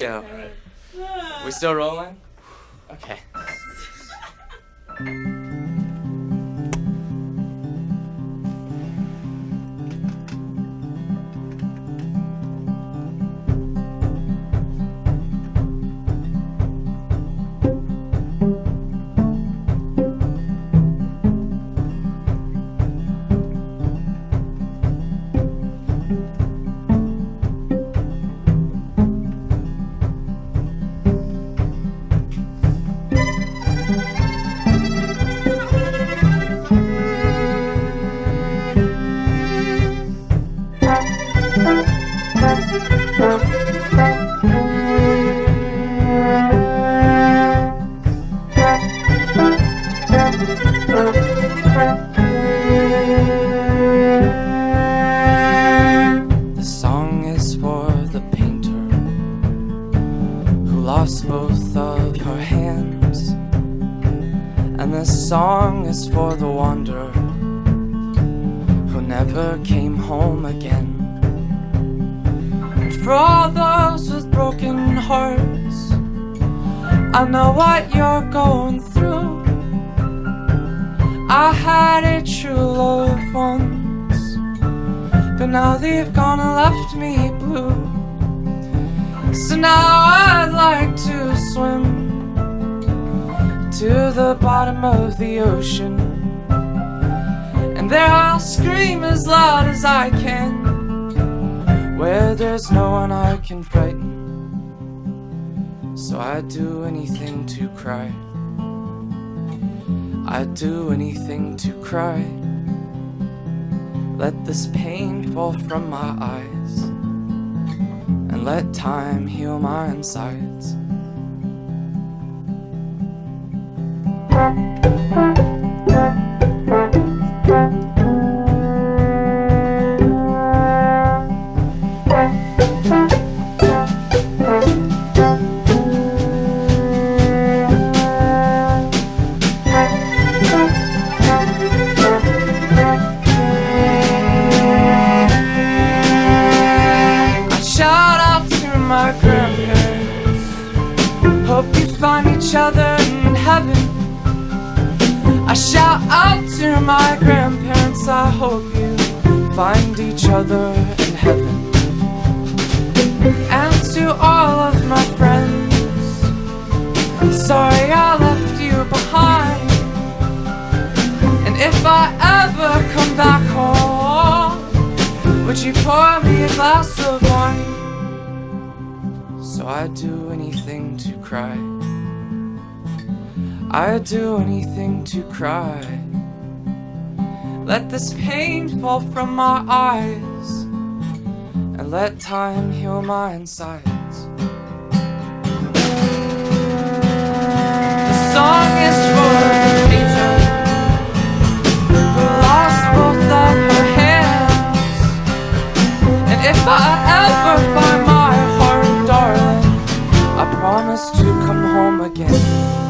Yeah. We still rolling? Okay. for the wanderer who never came home again. For all those with broken hearts, I know what you're going through. I had a true love once. But now they've gone and left me blue. So now I'd like to swim to the bottom of the ocean. And there I'll scream as loud as I can. Where there's no one I can frighten. So I'd do anything to cry. I'd do anything to cry. Let this pain fall from my eyes and let time heal my insides. Hope you find each other in heaven. I shout out to my grandparents. I hope you find each other in heaven. And to all of my friends, sorry I left you behind. And if I ever come back home, would you pour me a glass of wine? So I'd do anything to cry. I'd do anything to cry. Let this pain fall from my eyes, and let time heal my insides. The song is for. if I ever find my promise to come home again.